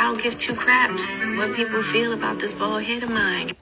I don't give two craps what people feel about this bald head of mine.